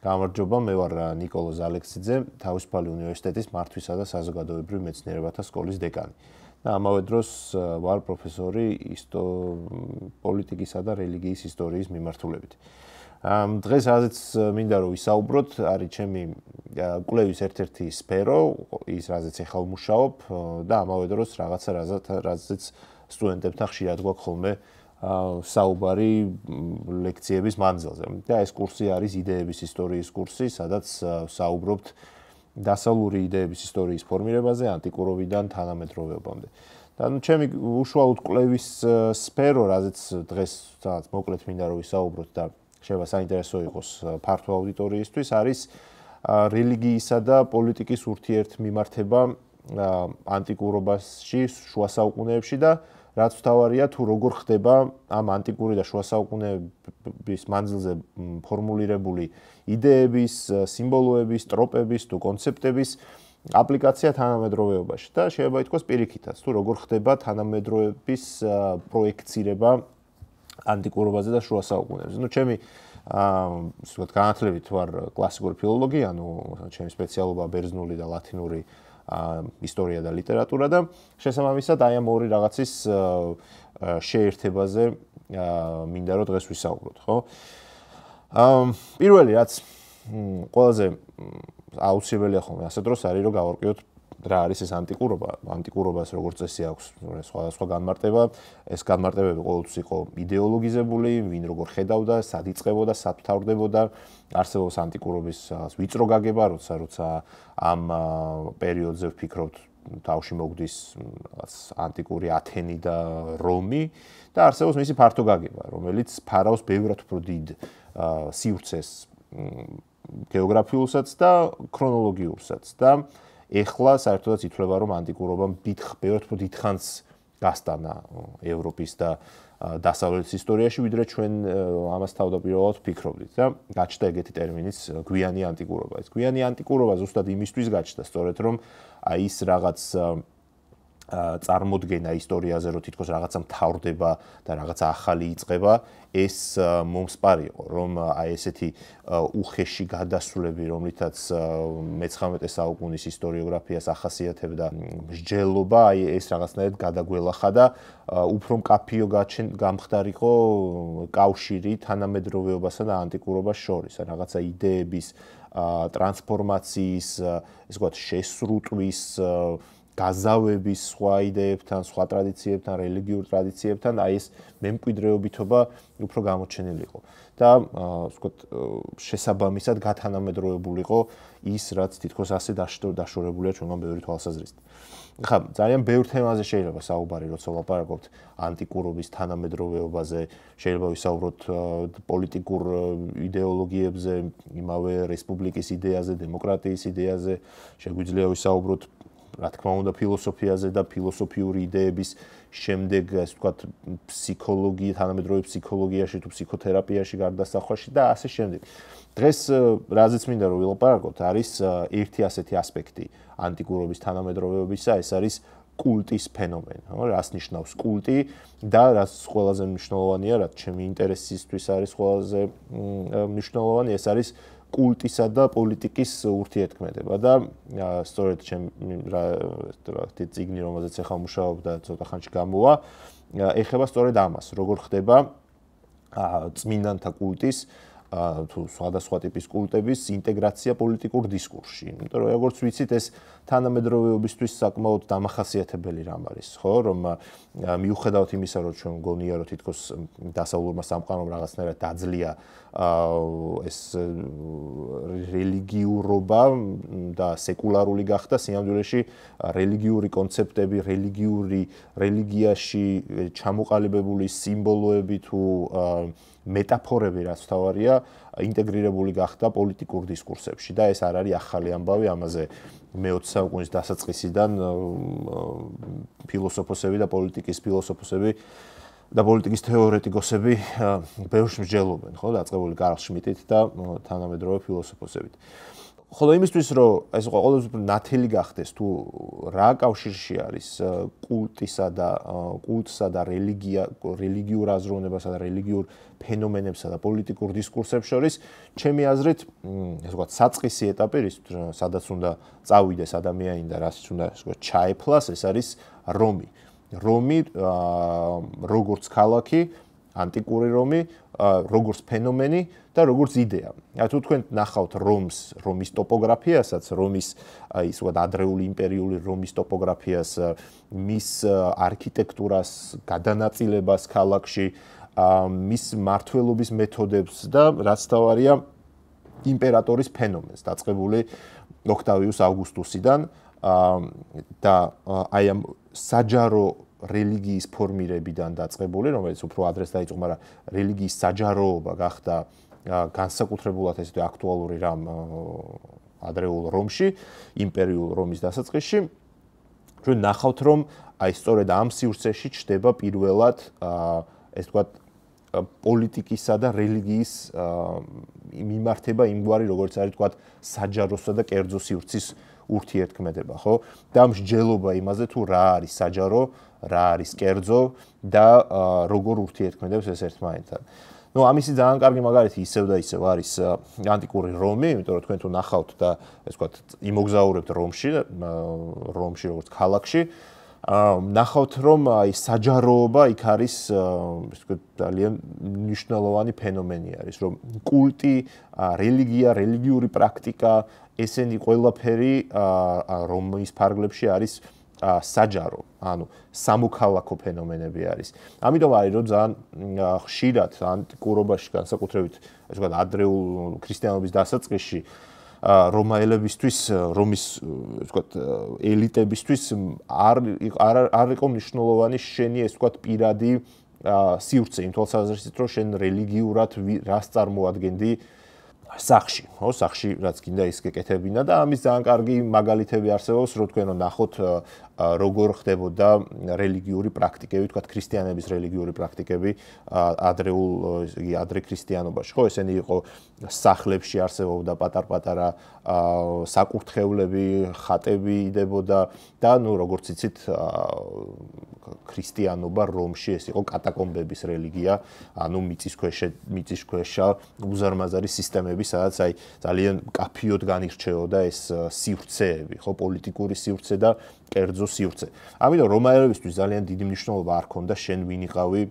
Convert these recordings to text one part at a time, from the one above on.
გამარჯობა, მე ვარ نيكოლოზ ალექსიძე, თავისუფალი უნივერსიტეტის მართვისა და საზოგადოებრივ მეცნიერებათა სკოლის დეკანი. და ამავე დროს ვარ პროფესორი ისტო პოლიტიკისა და რელიგიის ისტორიის მიმართულებით. ამ დღეს ასეც მინდა რომ ვისაუბროთ, არის ჩემი კვლევის ერთ-ერთი სფერო, ის რაზეც ახლა ვმუშაობ და ამავე დროს რაღაცა რაზეც სტუდენტებთან ხშირად გვაქვს ხოლმე საუბარი ლექციების მანძილზე. და ეს კურსი არის იდეების ისტორიის კურსი, სადაც საუბრობთ დასავლური იდეების ისტორიის ფორმირებაზე ანტიკურობიდან თანამედროვეობამდე. და ნუ ჩემი უშუალოდ კვლევის სფერო, რაზეც დღეს სადაც მოკლედ მინდა რომ ვისაუბროთ და შეიძლება საინტერესო იყოს ფართო აუდიტორიისთვის, არის რელიგიისა და პოლიტიკის ურთიერთმიმართება ანტიკურობაში, შუა საუკუნეებში და რაც თავარია თუ როგორ ხდება ამ ანტიკური და შუა საუკუნეების მანძილზე ფორმულირებული იდეების, სიმბოლოების, ტროპების თუ კონცეფტების აპლიკაცია თანამედროვეობაში და შეიძლება ითქვას პირიქითაც თუ როგორ ხდება თანამედროვეების პროექცირება ანტიკურობაზე და შუა საუკუნეებზე. ნუ ჩემი აა ისე ვთქვათ განათლებით ვარ კლასიკური ფილოლოგი, ანუ ჩემი სპეციალობა ბერძნული და ლათინური აა ისტორია და ლიტერატურა და შესაბამისად აი ამ ორი რაღაცის შეერთებაზე მინდა რომ დღეს ვისაუბროთ, ხო? აა პირველი რაც ყველაზე აუცილებელია ხოლმე ასე დროს არის რომ გავარკვიოთ რა არის ეს ანტიკურობა? ანტიკურობას როგორც წესი აქვს სხვადასხვა განმარტება. ეს განმარტებები ყოველთვის იყო იდეოლოგიზებული, ვინ როგორ ხედავდა, სად იწყებოდა, სად თავდებოდა. არსებობს ანტიკურობის ვიწრო გაგება, როცა როცა ამ პერიოდზე ვფიქრობთ თავში მოგდის ანტიკური ათენი და რომი და არსებობს მისი ფართო გაგება, რომელიც ფარავს ბევრად უფრო დიდ სივრცეს გეოგრაფიულსაც და ქრონოლოგიურსაც და ეხლა საერთოდაც ითვლება რომ ანტიკურობამ დიდხბეოთ უფრო დიდხანს გასტანა ევროპის და დასავლეთის ისტორიაში ვიდრე ჩვენ ამას თავდაპირველად ვფიქრობდით და გაჩნდა ეგეთი ტერმინიც გვიანი ანტიკურობა. ეს გვიანი ანტიკურობა ზუსტად იმისთვის გაჩნდა სწორედ რომ აი ის რაღაც წარმოდგენა ისტორიაზე რომ თითქოს რაღაცა მთავრდება და რაღაცა ახალი იწყება ეს მომსპარი იყო რომ აი ესეთი უხეში გადასვლები რომლითაც მე-19 საუკუნის ისტორიოგრაფიას ახასიათებდა მსჯელობა აი ეს რაღაცნაირად გადაგველახა და უფრო მკაფიო გამხდარიყო კავშირი თანამედროვეობასა და ანტიკურობას შორის რაღაცა იდეების ტრანსფორმაციის ესე ვთქვათ შესრუტვის გაზავების სხვა იდეებთან, სხვა ტრადიციებთან, რელიგიურ ტრადიციებთან, აი ეს მემკვიდრეობითობა უფრო გამოჩენილიყო. და ასე ვთქვათ, შესაბამისად გათანამედროვებულიყო ის, რაც თითქოს ასე დაშორებულია ჩვენგან ბევრი თვალსაზრისით. ხა, ძალიან ბევრ თემაზე შეიძლება საუბარი, როცა ვლაპარაკობთ ანტიკურობის თანამედროვეობაზე, შეიძლება ვისაუბროთ პოლიტიკურ იდეოლოგიებზე, იმავე რესპუბლიკის იდეაზე, დემოკრატიის იდეაზე, შეგვიძლია ვისაუბროთ რა თქმა უნდა ფილოსოფიაზე და ფილოსოფიური იდეების შემდეგ ასე ვთქვათ ფსიქოლოგია, თანამედროვე ფსიქოლოგიაში თუ ფსიქოთერაპიაში გარდასახვაში და ასე შემდეგ. დღეს რაზეც მინდა რომ ვილაპარაკოთ, არის ერთი ასეთი ასპექტი ანტიკურობის თანამედროვეობისა, ეს არის კულტის ფენომენი, ხო? რას ნიშნავს კულტი და რაც ყველაზე მნიშვნელოვანია, რაც ჩემი ინტერესისთვის არის ყველაზე მნიშვნელოვანი, ეს არის კულტისა და პოლიტიკის ურთიერთქმედება და სწორედ ჩემ რა ვთქვი ციგნი რომელზეც ახლა მუშაობ და ცოტა ხანში გამოვა ეხება სწორედ ამას როგორ ხდება წმინდანთა კულტის თუ სხვადასხვა ტიპის კულტების ინტეგრაცია პოლიტიკურ დისკურსში. იმიტომ რომ როგორც ვიცით, ეს თანამედროვეობისთვის საკმაოდ დამახასიათებელი რამ არის, ხო, რომ მიუხედავად იმისა, რომ ჩვენ გონია, რომ თითქოს დასავლურმა სამყარომ რაღაცნაირად დაძლია ეს რელიგიურობა და სეკულარული გახდა სიამდვილეში რელიგიური კონცეფტები, რელიგიური რელიგიაში ჩამოყალიბებული სიმბოლოები თუ მეტაფორები რაც თავარია ინტეგრირებული გახდა პოლიტიკურ დისკურსებში და ეს არ არის ახალი ამბავი ამაზე მე-20 საუკუნის დასაწყისიდან ფილოსოფოსები და პოლიტიკის ფილოსოფოსები და პოლიტიკის თეორეტიკოსები ბევრს მსჯელობენ ხო დაწყებული კარლ შმიტით და თანამედროვე ფილოსოფოსებით. ხოლო იმისთვის რომ ეს ყოველთვის ნათელი გახდეს თუ რა კავშირში არის კულტისა და კულტსა და რელიგია რელიგიურ აზროვნებასა და რელიგიურ ფენომენებსა და პოლიტიკურ დისკურსებს შორის ჩემი აზრით ეს ვთქვათ საწყისი ეტაპი რის სადაც უნდა წავიდეს ადამიანი და რასაც უნდა ეს ვთქვათ ჩაეფლას ეს არის რომი რომი როგორც ქალაქი ანტიკური რომი როგორც ფენომენი და როგორც იდეა. თუ თქვენ ნახავთ რომს, რომის ტოპოგრაფიასაც, რომის აი ისე ადრეული იმპერიული რომის ტოპოგრაფიას, მის არქიტექტურას, გადანაწილებას ქალაქში, მის მართლობის მეთოდებს და რაც თავარია იმპერატორის ფენომენს, დაწყებული ოქტავიუს ავგუსტუსიდან და აი ამ საჯარო რელიგიის ფორმირებიდან დაწყებული, რომელიც უფრო ადრეს დაიწყო, მაგრამ რელიგიის საჯაროობა გახდა განსაკუთრებულად ესეთი აქტუალური რამ ადრეულ რომში, იმპერიულ რომის დასაწყისში. ჩვენ ნახავთ, რომ აი სწორედ ამ სივრცეში ჩდება პირველად ეს თქვა პოლიტიკისა და რელიგიის მიმართება იმგვარი, როგორც არის თქვა საჯაროსა და კერძო სივრცის ურთიერთქმედება, ხო? და მსჯელობა იმაზე თუ რა არის საჯარო, რა არის კერძო და როგორ ურთიერთქმედებს ეს ერთმანეთთან. ну ამისი ძალიან კარგი მაგალითი ისევ და ისევ არის ანტიკური რომი, იმიტომ რომ თქვენ თუ ნახავთ და ეს ვთქვათ იმოგზაურებთ რომში, რომში როგორც ქალაქში, ნახავთ რომ აი საჯაროობა იქ არის ეს ვთქვათ ძალიან მნიშვნელოვანი ფენომენი არის, რომ კულტი, რელიგია, რელიგიური პრაქტიკა, ესენი ყველაფერი აა რომის ფარგლებში არის საჯარო, ანუ სამოქალაქო ფენომენები არის. ამიტომ არის რომ ძალიან ხშირად ანტიკურობაში განსაკუთრებით ასე ვთქვათ ადრეულ ქრისტიანობის დასაწყისში რომაელებისთვის, რომის ვთქვათ ელიტებისთვის არ არ არ იყო მნიშვნელოვანი შენი ასე ვთქვათ პირადი სივრცე, იმ თვალსაზრისით რომ შენ რელიგიურად რას წარმოადგენდი? სახში, ხო, სახში რაც გინდა ის გეკეთებინა და ამის ძალიან კარგი მაგალითები არსებობს, რო თქვენო ნახოთ როგორ ხდებოდა რელიგიური პრაქტიკები, თქვა ქრისტიანების რელიგიური პრაქტიკები ადრეულ იგი ადრე ქრისტიანობაში, ხო, ესენი იყო სახლებში არსებობდა პატარ-პატარა საკურთხევლები, ხატები იდებოდა და ნუ როგორც იცით ქრისტიანობა რომში ეს იყო კატაკომბების რელიგია, ანუ მიწისქვეშა მიწისქვეშა უზარმაზარი სისტემები, სადაც აი ძალიან კაფიოდ განირჩეოდა ეს სივრცეები, ხო, პოლიტიკური სივრცე და კერძო სივრცე. ამიტომ რომაელებისთვის ძალიან დიდი მნიშვნელობა არ ქონდა შენ ვინიყავი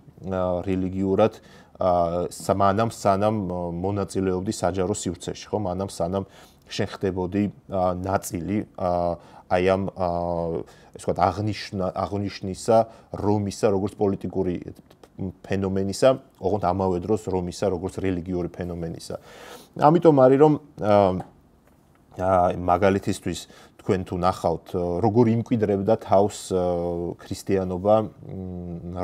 რელიგიურად სამანამ სანამ მონაწილეობდი საჯარო სივრცეში, ხო? მანამ სანამ შენ ხდებოდი ნაწილი აი ამ ეს ვთქვათ აღნიშნა აღნიშნისა რომისა როგორც პოლიტიკური ფენომენისა, ოღონდ ამავე დროს რომისა როგორც რელიგიური ფენომენისა. ამიტომ არის რომ აა მაგალითისთვის თქვენ თუ ნახავთ როგორ იმკვიდრებდა თავს ქრისტიანობა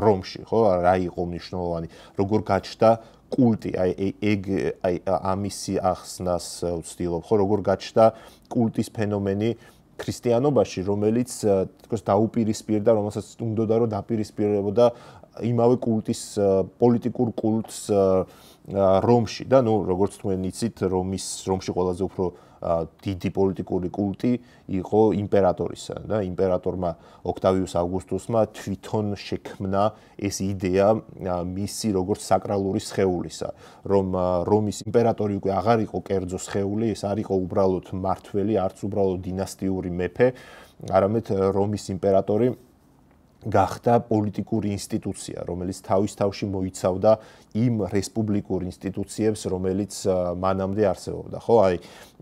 რომში ხო? რა იყო მნიშვნელოვანი? როგორ გაჩნდა კულტი? აი ეგ აი ამისი ახსნას ვცდილობ ხო? როგორ გაჩნდა კულტის ფენომენი ქრისტიანობაში რომელიც თქოს დაუპირისპირდა რომელსაც უნდოდა რომ დაპირისპირებოდა იმავე კულტის პოლიტიკურ კულტს რომში. და ნუ როგორც თქვენ იცით რომის რომში ყველაზე უფრო დიდი პოლიტიკური კულტი იყო იმპერატორისა და იმპერატორმა ოქტავიუს ავგუსტუსმა თვითონ შექმნა ეს იდეა მისი როგორც საკრალური სხეულისა რომ რომის იმპერატორი უკვე აღარ იყო კერძო სხეული ეს არ იყო უბრალოდ მართველი არც უბრალოდ დინასტიური მეფე არამედ რომის იმპერატორი გახდა პოლიტიკური ინსტიტუცია, რომელიც თავის თავში მოიცავდა იმ რესპუბლიკურ ინსტიტუციებს, რომელიც მანამდე არსებობდა, ხო? აი,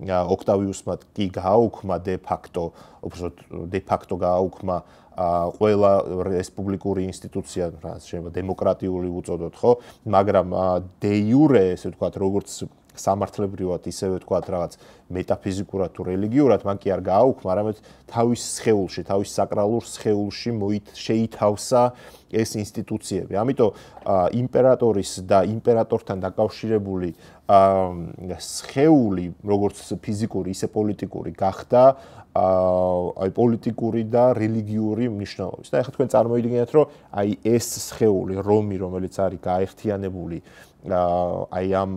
ოქტავიუსმა კი გააუქმა დე ფაქტო, უბრალოდ დე ფაქტო გააუქმა ყველა რესპუბლიკური ინსტიტუცია, რაც შეიძლება დემოკრატიული უწოდოთ, ხო? მაგრამ დე იურე, ესე ვთქვათ, როგორც სამართლებრივად ისევე თქვა რაღაც მეტაფიზიკურად თუ რელიგიურად მან კი არ გააუქმა, არამედ თავის სხეულში, თავის საკრალურ სხეულში მოით შეითავსა ეს ინსტიტუციები. ამიტომ იმპერატორის და იმპერატორთან დაკავშირებული სხეული, როგორც ფიზიკური, ისე პოლიტიკური გახდა აი პოლიტიკური და რელიგიური მნიშვნელობის. და ეხლა თქვენ წარმოიდგინეთ, რომ აი ეს სხეული, რომი, რომელიც არის გაერთიანებული აი ამ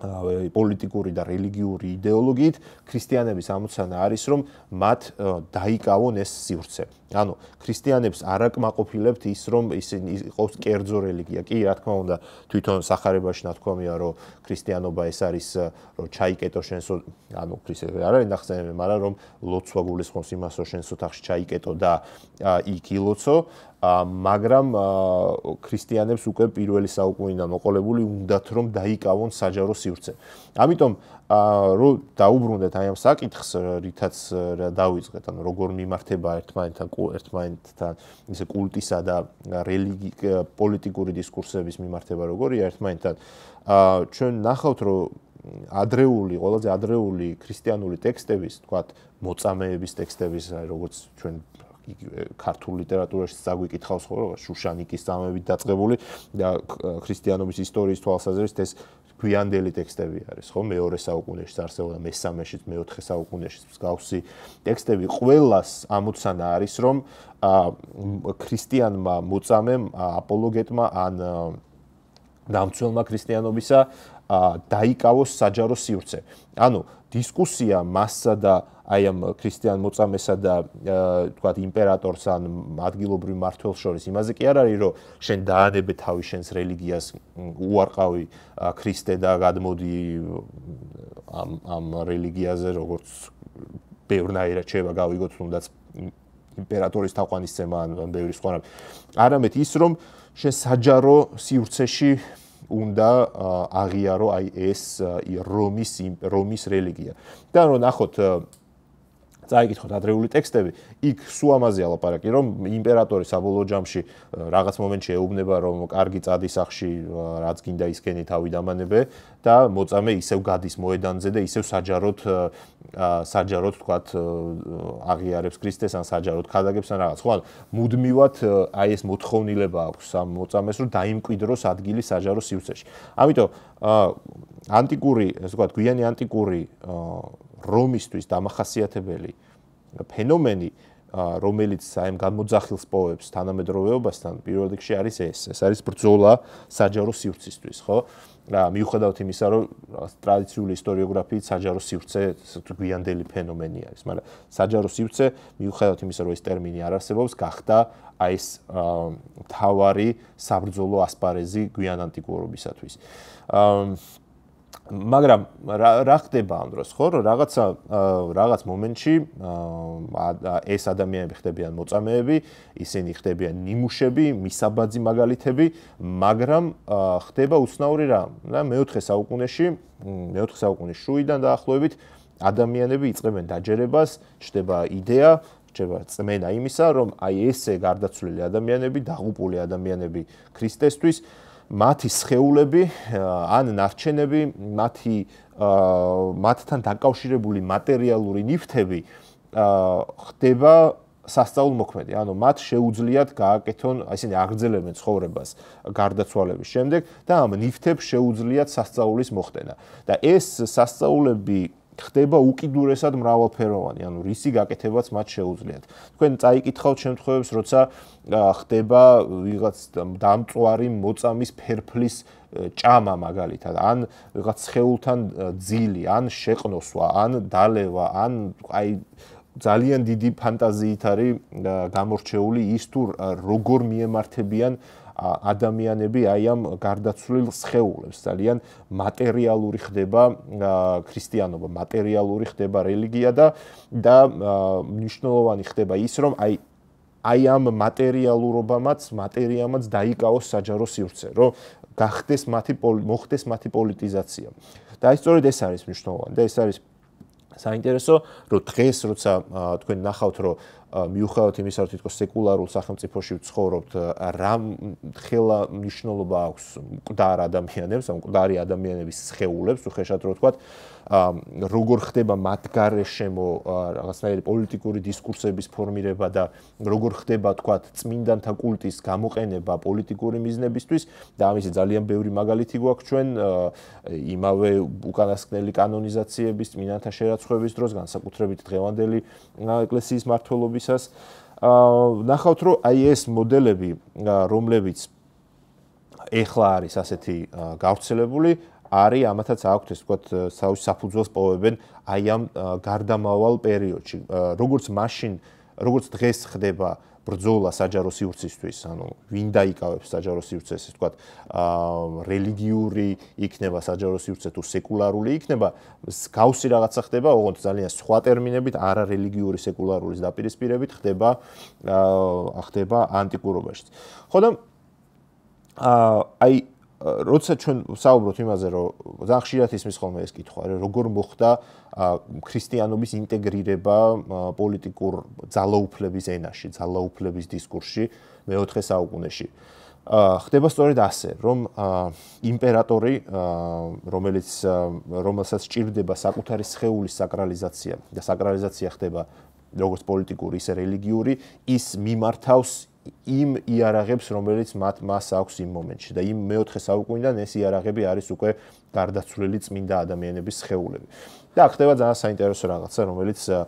პოლიტიკური და რელიგიური იდეოლოგიით ქრისტიანების ამოცანა არის, რომ მათ დაიკავონ ეს სივრცე. ანუ ქრისტიანებს არ აკმაყოფილებთ ის რომ ისინი იყოს კერძო რელიგია. კი, რა თქმა უნდა, თვითონ სახარებაში ნათქვამია რომ ქრისტიანობა ეს არის რომ ჩაიკეტო შენსო, ანუ ქრისტე არ არის ნახსენები, მაგრამ რომ ლოცვა გულისხმობს იმას რომ შენსო თახში ჩაიკეტო და იქ ილოცო. მაგრამ ქრისტიანებს უკვე პირველი საუკუნიდან მოყოლებული უნდათ რომ დაიკავონ საჯარო სივრცე. ამიტომ რო დაუბრუნდეთ აი ამ საკითხს, რითაც დავიწყეთ, ანუ როგორ მიმართება ერთმანეთთან ერთმანეთთან ისე კულტისა და რელიგი პოლიტიკური დისკურსების მიმართება როგორია ერთმანეთთან. აა ჩვენ ნახავთ რომ ადრეული, ყველაზე ადრეული ქრისტიანული ტექსტების, თქვათ, მოწამეების ტექსტების, როგორც ჩვენ ქართულ ლიტერატურაში საგვიკითხავს ხო რა შუშანიკის სამებით დაწყებული და ქრისტიანობის ისტორიის თვალსაზრისით ეს გვიანდელი ტექსტები არის ხო? მეორე საუკუნეში არსებობდა მესამეში მეოთხე საუკუნეში მსგავსი ტექსტები ყველას ამოცანა არის რომ ქრისტიანმა მოწამემ აპოლოგეტმა ან დამცველმა ქრისტიანობისა დაიკავოს საჯარო სივრცე. ანუ დისკუსია მასსა და აი ამ ქრისტიან მოწამესა და თქვათ იმპერატორს ან ადგილობრივ მართველს შორის. იმაზე კი არ არის რომ შენ დაანებე თავი შენს რელიგიას უარყავი ქრისტე და გადმოდი ამ ამ რელიგიაზე როგორც ბევრნაირად შევა გავიგოთ თუნდაც იმპერატორის თაყვანისცემა ან ბევრი სხვა რამე არამედ ის რომ შენ საჯარო სივრცეში უნდა აღიარო აი ეს რომის რომის რელიგია. და რომ ნახოთ წაიკითხოთ ადრეული ტექსტები, იქ სულ ამაზე ალაპარაკი, რომ იმპერატორი საბოლოო ჯამში რაღაც მომენტში ეუბნება, რომ კარგი წადის ახში, რაც გინდა ისქენი თავი დამანებე და მოწამე ისევ გადის მოედანზე და ისევ საჯაროდ საჯაროდ თქვათ აღიარებს ქრისტეს ან საჯაროდ ხადაგებს ან რაღაც. ხო, მუდმივად აი ეს მოთხოვნილება აქვს ამ მოწამეს, რომ დაიმკვიდროს ადგილი საჯარო სივრცეში. ამიტომ ანტიკური, ასე ვთქვათ, გვიანი ანტიკური რომისთვის დამახასიათებელი ფენომენი რომელიც აი ამ გამოძახილს პოებს თანამედროვეობასთან პირველ რიგში არის ეს. ეს არის ბრძოლა საჯარო სივრცისთვის ხო? და მიუხედავად იმისა რომ ტრადიციული ისტორიოგრაფიით საჯარო სივრცე გვიანდელი ფენომენი არის მაგრამ საჯარო სივრცე მიუხედავად იმისა რომ ეს ტერმინი არ არსებობს გახდა აი ეს თავარი საბრძოლო ასპარეზი გვიან ანტიკურობისათვის აა მაგრამ რა ხდება ამ დროს ხო? რომ რაღაცა რაღაც მომენტში ეს ადამიანები ხდებიან მოწამეები ისინი ხდებიან ნიმუშები მისაბაძი მაგალითები მაგრამ ხდება უცნაური რა. და მეოთხე საუკუნეში მეოთხე საუკუნის შუიდან დაახლოებით ადამიანები იწყებენ დაჯერებას ჩდება იდეა ჩება წმენა იმისა რომ აი ესე გარდაცვლილი ადამიანები დაღუპული ადამიანები ქრისტესთვის მათი სხეულები ან ნარჩენები, მათი მათთან დაკავშირებული მატერიალური ნივთები ხდება სასწაულმოქმედი, ანუ მათ შეუძლიათ გააკეთონ, ისინი აგრძელებენ ცხოვრებას გარდაცვალების შემდეგ და ამ ნივთებს შეუძლიათ სასწაულის მოხდენა. და ეს სასწაულები ხდება უკიდურესად მრავალფეროვანი, ანუ რისი გაკეთებაც მათ შეუძლიათ. თქვენ წაიკითხავთ შემთხვევებს, როცა ხდება ვიღაც დამწვარი მოწამის ფერფლის ჭამა მაგალითად, ან ვიღაც შეულთან ძილი, ან შეყნოსვა, ან დალევა, ან აი ძალიან დიდი ფანტაზიით არის გამორჩეული ის თუ როგორ მიემართებიან ადამიანები აი ამ გარდაცვლილ სხეულებს ძალიან მატერიალური ხდება ქრისტიანობა, მატერიალური ხდება რელიგია და და მნიშვნელოვანი ხდება ის რომ აი აი ამ მატერიალურობამაც, მატერიამაც დაიკავოს საჯარო სივრცე, რომ გახდეს მათი მოხდეს მათი პოლიტიზაცია. და აი სწორედ ეს არის მნიშვნელოვანი და ეს არის საინტერესო, რომ დღეს როცა თქვენ ნახავთ, რომ მიუხედავად იმისა, რომ თითქოს სეკულარულ სახელმწიფოში ვცხოვრობთ, რა ხელა მნიშვნელობა აქვს მკვდარ ადამიანებს, ამ მკვდარი ადამიანების სხეულებს, უხეშად რო ვთქვათ, როგორ ხდება მათ გარეშემო რაღაცნაირი პოლიტიკური დისკურსების ფორმირება და როგორ ხდება თქვათ წმინდანთა კულტის გამოყენება პოლიტიკური მიზნებისთვის და ამისი ძალიან ბევრი მაგალითი გვაქვს ჩვენ იმავე უკანასკნელი კანონიზაციების წმინდანთა შერაცხების დროს განსაკუთრებით დღევანდელი ეკლესიის მართლობისას ნახავთ რომ აი ეს მოდელები რომლებიც ეხლა არის ასეთი გავრცელებული არის ამათაც აქვთ ეს ვთქვათ საუში საფუძველს პოვებენ აი ამ გარდამავალ პერიოდში. როგორც მაშინ როგორც დღეს ხდება ბრძოლა საჯარო სივრცისთვის, ანუ ვინ დაიკავებს საჯარო სივრცეს, ასე ვთქვათ, აა რელიგიური იქნება საჯარო სივრცე თუ სეკულარული იქნება, გავსი რაღაცა ხდება, ოღონდ ძალიან სხვა ტერმინებით, არა რელიგიური სეკულარულის დაპირისპირებით ხდება აა ხდება ანტიკურობაში. ხო და აა აი როცა ჩვენ საუბრობთ იმაზე, რომ ძალიან ხშირად ისმის ხოლმე ეს კითხვა, როგორ მოხდა ქრისტიანობის ინტეგრირება პოლიტიკურ ძალაუფლების ენაში, ძალაუფლების დისკურსში მეოთხე საუკუნეში. ხდება სწორედ ასე, რომ იმპერატორი, რომელიც რომელსაც ჭირდება საკუთარი სხეულის საკრალიზაცია და საკრალიზაცია ხდება როგორც პოლიტიკური, ისე რელიგიური, ის მიმართავს იმ იარაღებს, რომელიც მათ მას აქვს იმ მომენტში და იმ მეოთხე საუკუნიდან ეს იარაღები არის უკვე გარდაცვლილი წმინდა ადამიანების სხეულები. და ხდება ძალიან საინტერესო რაღაცა, რომელიც აა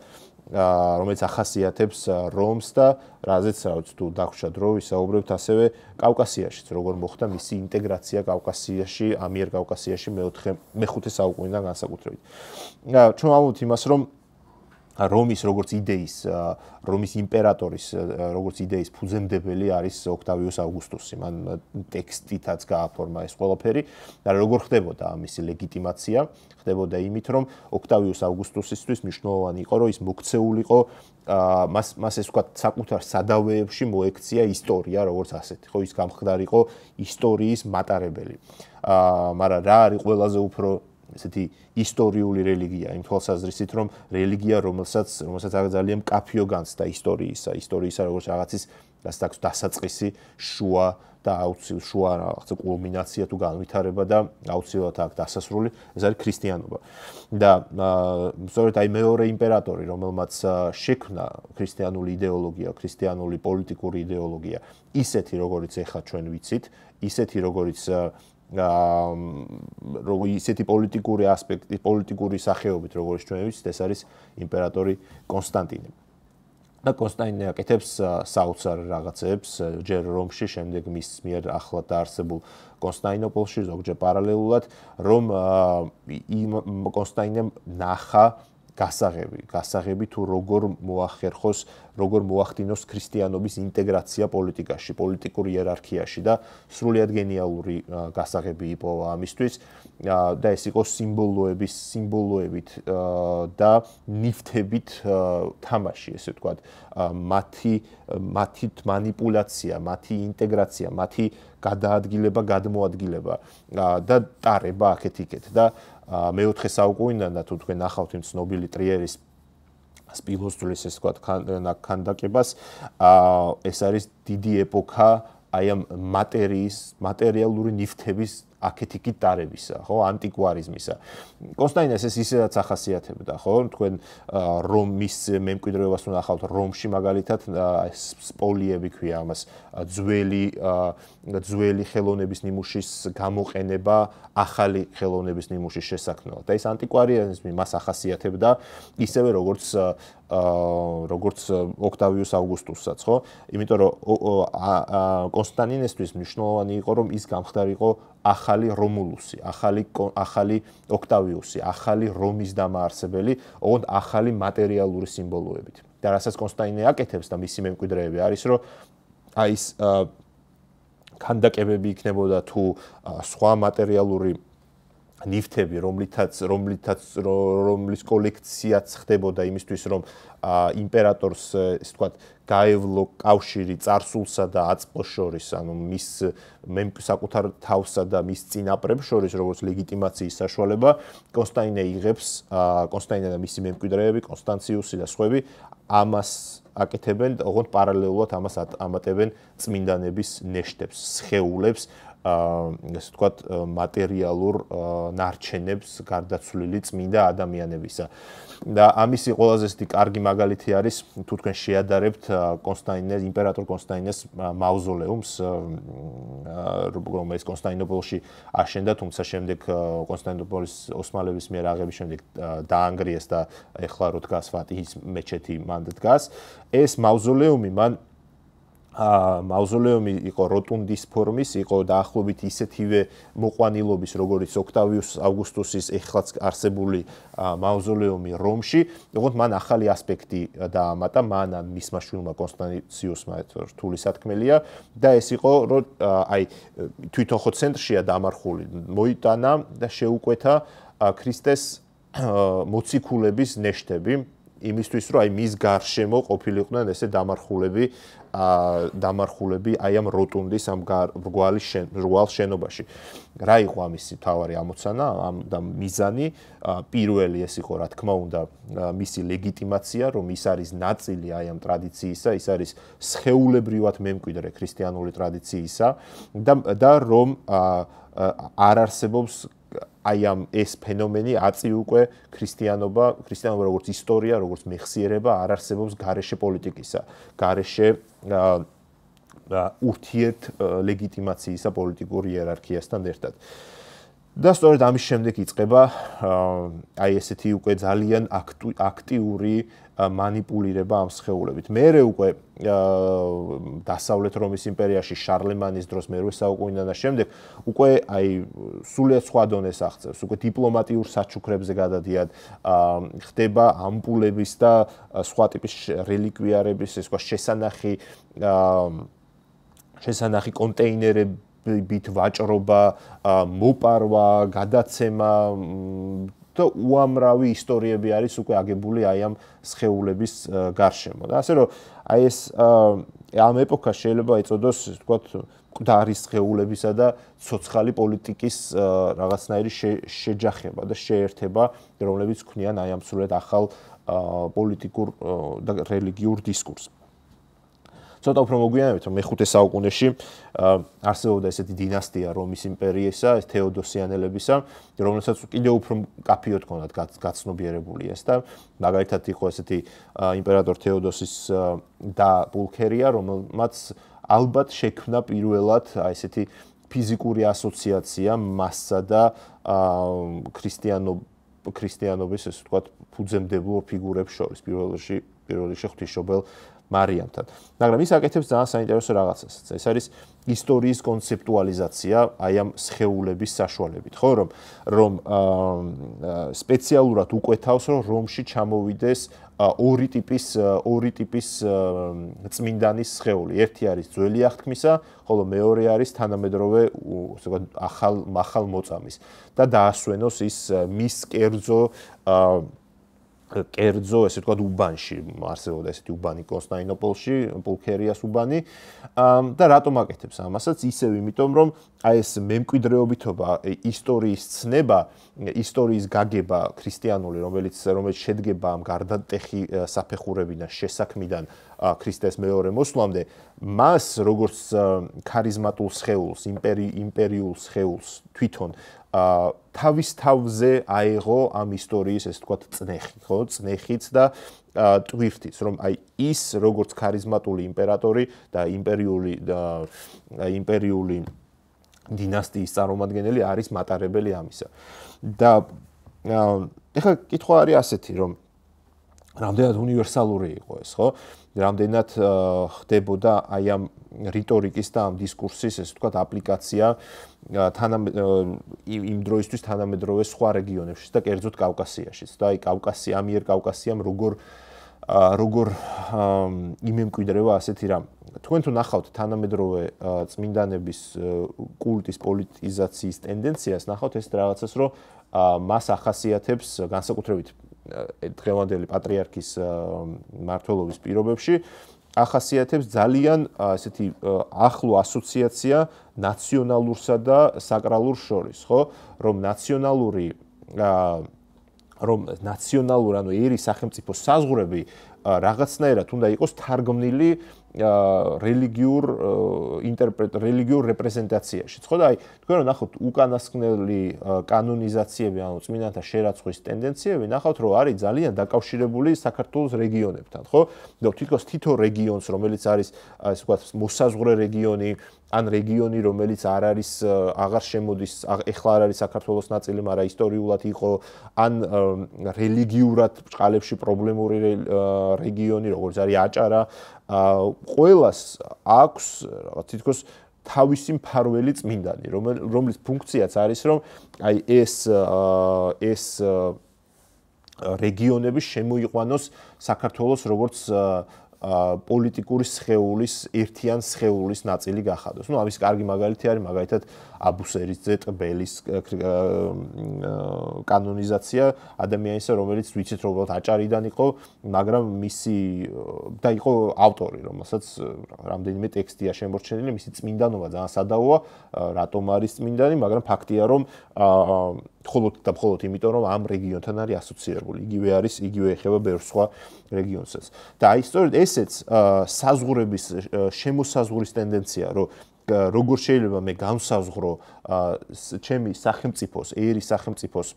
რომელიც ახასიათებს რომს და რაზეც რა ვიცი თუ დაგხვდა დრო ვისაუბრებთ ასევე კავკასიაშიც როგორ მოხდა მისი ინტეგრაცია კავკასიაში, ამიერ კავკასიაში მეოთხე მეხუთე საუკუნიდან განსაკუთრებით. ჩვენ ამბობთ იმას, რომ რომის როგორც იდეის რომის იმპერატორის როგორც იდეის ფუძემდებელი არის ოქტავიუს ავგუსტუსი. მან ტექსტითაც გააფორმა ეს ყველაფერი და როგორ ხდებოდა ამისი ლეგიტიმაცია? ხდებოდა იმით, რომ ოქტავიუს ავგუსტუსისთვის მნიშვნელოვანი იყო, რომ ის მოქცეულიყო მას მას ეს ვთქვათ საკუთარ სადავეებში მოექცია ისტორია როგორც ასეთი. ხო ის გამხდარიყო ისტორიის მატარებელი. აა მაგრამ რა არის ყველაზე უფრო ესეთი ისტორიული რელიგია იმ თვალსაზრისით, რომ რელიგია, რომელსაც რომელსაც აქ ძალიან მკაფიო განცდა ისტორიისა, ისტორიისა როგორც რაღაცის რასაც აქვს დასაწყისი, შუა და აუცილებლად შუა რაღაცა კულმინაცია თუ განვითარება და აუცილებლად აქ დასასრული ეს არის ქრისტიანობა. და სწორედ აი მეორე იმპერატორი, რომელმაც შექმნა ქრისტიანული идеოლოგია, ქრისტიანული პოლიტიკური идеოლოგია, ისეთი როგორც ეხა ჩვენ ვიცით, ისეთი როგორც როგორ ისეთი პოლიტიკური ასპექტი, პოლიტიკური სახეობით, როგორც ჩვენ ვიცით, ეს არის იმპერატორი კონსტანტინე. და კონსტანტინე აკეთებს საოცარ რაღაცებს ჯერ რომში, შემდეგ მის მიერ ახლად დაარსებულ კონსტანტინოპოლში, ზოგჯერ პარალელურად, რომ იმ კონსტანტინემ ნახა გასაღები, გასაღები თუ როგორ მოახერხოს, როგორ მოახდინოს ქრისტიანობის ინტეგრაცია პოლიტიკაში, პოლიტიკურ იერარქიაში და სრულიად გენიალური გასაღები იპოვა ამისთვის და ეს იყო სიმბოლოების, სიმბოლოებით და ნიფთებით თამაში, ესე ვთქვათ, მათი მათი манипуляция, მათი ინტეგრაცია, მათი გადაადგილება, გადმოადგილება და ტარება აქეთ-იქეთ და მეოთხე საუკუნიდან და თუ თქვენ ნახავთ იმ ცნობილი ტრიერის სპილოსტულის ეს თქვა ქანდაკებას ეს არის დიდი ეპოქა აი ამ მატერიის მატერიალური ნივთების აქეთიკი ტარებისა, ხო, ანტიკვარიზმისა. კონსტანტინეს ეს ისედაც ახასიათებდა, ხო, თქვენ რომის მემკვიდრეობას უნდა ახავთ რომში მაგალითად ეს სპოლიები ქვია ამას, ძველი ძველი ხელოვნების ნიმუშის გამოყენება ახალი ხელოვნების ნიმუშის შესაქმნელად. და ეს ანტიკვარიზმი მას ახასიათებდა ისევე როგორც აა როგორც ოქტავიუს ავგუსტუსსაც, ხო? იმიტომ რომ კონსტანტინესთვის მნიშვნელოვანი იყო რომ ის გამხდარიყო ახალი რომულუსი, ახალი ახალი ოქტავიუსი, ახალი რომის დამაარსებელი, ოღონდ ახალი მატერიალური სიმბოლოებით. და რასაც კონსტანტინე აკეთებს და მისი მემკვიდრეები არის, რომ აი ეს კანდაკებები იქნებოდა თუ სხვა მატერიალური ლიფტები, რომლითაც რომლითაც რომლის კოლექციაც ხდებოდა იმისთვის, რომ იმპერატორს, ისე ვთქვათ, გაევლო კავშირი царსულსა და აწყლს შორის, ანუ მის საკუთარ თავსა და მის წინაპრებს შორის, როგორც ლეგიტიმაციის საშუალება, კონსტანტინე იღებს, კონსტანტინე და მისი მემკვიდრეები, კონსტანციუსი და სხვები ამას აკეთებენ, ოღონდ პარალელურად ამას ამატებენ წმინდანების ნეშტებს, სხეულებს, ესე ვთქვათ მატერიალურ ნარჩენებს გარდაცვლილი წმინდა ადამიანებისა. და ამისი ყველაზე ისეთი კარგი მაგალითი არის თუ თქვენ შეადარებთ კონსტანტინეს იმპერატორ კონსტანტინეს მაუზოლეუმს რომელიც კონსტანტინოპოლში აშენდა, თუმცა შემდეგ კონსტანტინოპოლის ოსმალების მიერ აღების შემდეგ დაანგრიეს და ეხლა რო დგას ფატიჰის მეჩეთი მანდ დგას. ეს მაუზოლეუმი მან ა მაუზოლეუმი იყო როტუნდის ფორმის, იყო დაახლოებით ისეთივე მოყვანილობის, როგორც ოქტავიუს ავგუსტუსის ეხლაც არსებული მაუზოლეუმი რომში. ოღონდ მან ახალი ასპექტი დაამატა, მან მისმა შვილმა კონსტანციუსმა რთული სათქმელია და ეს იყო, რომ აი თვითონ ხო ცენტრშია დამარხული, მოიტანა და შეუკვეთა ქრისტეს მოციქულების ნეშტები იმისთვის რომ აი მის გარშემო ყოფილიყვნენ ესე დამარხულები დამარხულები აი ამ როტუნდის ამ რგვალის რგვალ შენობაში. რა იყო ამისი თავარი ამოცანა? ამ და მიზანი? პირველი ეს იყო რა თქმა უნდა მისი ლეგიტიმაცია რომ ის არის ნაწილი აი ამ ტრადიციისა, ის არის სხეულებრივად მემკვიდრე ქრისტიანული ტრადიციისა და და რომ არ არსებობს აი ამ ეს ფენომენი აწი უკვე ქრისტიანობა, ქრისტიანობა როგორც ისტორია, როგორც მეხსიერება არ არსებობს გარეშე პოლიტიკისა, გარეშე ურთიერთ ლეგიტიმაციისა პოლიტიკურ იერარქიასთან ერთად. და სწორედ ამის შემდეგ იწყება აი ესეთი უკვე ძალიან აქტიური манипулირება ამ სხეულებით. მერე უკვე დასავლეთ რომის იმპერიაში შარლემანის დროს მე-8 საუკუნიდან შემდეგ უკვე აი სულიად სხვა დონეს აღწევს. უკვე დიპლომატიურ საჩუქრებზე გადადიან, ხდება ამპულების და სხვა ტიპის რელიკვიარების, ეს სხვა შესანახი შესანახი კონტეინერები ბით ვაჭრობა, მოპარვა, გადაცემა, და უამრავი ისტორიები არის უკვე აგებული აი ამ სხეულების გარშემო და ასე რომ აი ეს ამ ეპოქა შეიძლება ეწოდოს თქვათ მკვდარი სხეულებისა და სოციალური პოლიტიკის რაღაცნაირი შეჯახება და შეერთება რომლებიც ქმნიან აი ამ სულად ახალ პოლიტიკურ და რელიგიურ დისკურსს ცოტა უფრო მოგვიანებით რომ მეხუთე საუკუნეში არსებობდა ესეთი დინასტია რომის იმპერიისა, ეს თეოდოსიანელებისა, რომელსაც კიდევ უფრო კაფიოდ ქონდათ გაცნობიერებული ეს და მაგალითად იყო ესეთი იმპერატორ თეოდოსის და პულქერია, რომელმაც ალბათ შექმნა პირველად აი ესეთი ფიზიკური ასოციაცია მასსა და ქრისტიანო ქრისტიანობის ესე ვთქვათ ფუძემდებელ ფიგურებს შორის პირველ რიგში პირველ რიგში ღვთისმშობელ მარიამთან. მაგრამ ის აკეთებს ძალიან საინტერესო რაღაცას. ეს არის ისტორიის კონცეპტუალიზაცია აი ამ სხეულების საშუალებით, ხო, რომ რომ სპეციალურად უკვეთავს, რომ რომში ჩამოვიდეს ორი ტიპის ორი ტიპის წმინდანის სხეული. ერთი არის ძველი აღთქმისა, ხოლო მეორე არის თანამედროვე, ასე ვთქვათ, ახალ מחალ მოწამის და დაასვენოს ის მის კერძო კერძო, ესე ვთქვათ, უბანში არსებობდა ესეთი უბანი კონსტანტინოპოლში, პულქერიას უბანი. და რატომ აკეთებს ამასაც? ისევ იმიტომ, რომ აი ეს მემკვიდრეობითობა, ისტორიის ცნება, ისტორიის გაგება ქრისტიანული, რომელიც რომელიც შედგება ამ გარდატეხი საფეხურებიდან, შესაქმიდან ქრისტეს მეორე მოსვლამდე, მას როგორც ქარიზმატულ სხეულს, იმპერი იმპერიულ სხეულს თვითონ თავის თავზე აიღო ამ ისტორიის ეს თქვა წნეხი, ხო? წნეხიც და ტვირთიც, რომ აი ის როგორც ქარიზმატული იმპერატორი და იმპერიული და იმპერიული დინასტიის წარმომადგენელი არის მატარებელი ამისა. და ეხლა კითხვა არის ასეთი, რომ რამდენად უნივერსალური იყო ეს, ხო? რამდენად ხდებოდა აი ამ რიტორიკის და ამ დისკურსის, ესე ვთქვათ, აპლიკაცია თანა იმ დროისთვის თანამედროვე სხვა რეგიონებში და კერძოდ კავკასიაშიც. და აი კავკასია, ამიერ კავკასიამ როგორ როგორ იმემკვიდრევა ასეთი რამ. თქვენ თუ ნახავთ თანამედროვე წმინდანების კულტის პოლიტიზაციის ტენდენციას, ნახავთ ეს რაღაცას, რომ მას ახასიათებს განსაკუთრებით დღევანდელი პატრიარქის მართლობის პირობებში ახასიათებს ძალიან ესეთი ახლო ასოციაცია ნაციონალურსა და საკრალურ შორის, ხო? რომ ნაციონალური რომ ნაციონალურ ანუ ერი სახელმწიფო საზღვრები რაღაცნაირად უნდა იყოს თარგმნილი რელიგიურ ინტერპრეტ რელიგიურ რეპრეზენტაციაში. ხო და აი თქვენ რომ ნახოთ უკანასკნელი კანონიზაციები, ანუ წმინდანთა შერაცხვის ტენდენციები, ნახავთ რომ არის ძალიან დაკავშირებული საქართველოს რეგიონებთან, ხო? და თვითონ თითო რეგიონს, რომელიც არის ასე ვთქვათ, მოსაზღვრე რეგიონი ან რეგიონი, რომელიც არ არის აღარ შემოდის, ეხლა არ არის საქართველოს ნაწილი, მაგრამ ისტორიულად იყო, ან რელიგიურად ბჭყალებში პრობლემური რეგიონი, როგორც არის აჭარა, ყველას აქვს რაღაც თითქოს თავისი მფარველი წმინდანი, რომლის ფუნქციაც არის, რომ აი ეს ეს რეგიონები შემოიყვანოს საქართველოს როგორც პოლიტიკური სხეულის ერთიან სხეულის ნაწილი გახადოს. ნუ ამის კარგი მაგალითი არის მაგალითად აბუსერიძე ტბელის კანონიზაცია ადამიანისა, რომელიც ვიცით რომ აჭარიდან იყო, მაგრამ მისი და იყო ავტორი, რომელსაც რამდენიმე ტექსტია შემორჩენილი, მისი წმინდანობა ძალიან სადავოა, რატომ არის წმინდანი, მაგრამ ფაქტია რომ მხოლოდ და მხოლოდ იმიტომ რომ ამ რეგიონთან არის ასოცირებული. იგივე არის, იგივე ეხება ბევრ სხვა რეგიონსაც. და აი სწორედ ესეც საზღურების შემოსაზღურის ტენდენცია, რომ როგორ შეიძლება მე განსაზღვრო ჩემი სახელმწიფოს, ერის სახელმწიფოს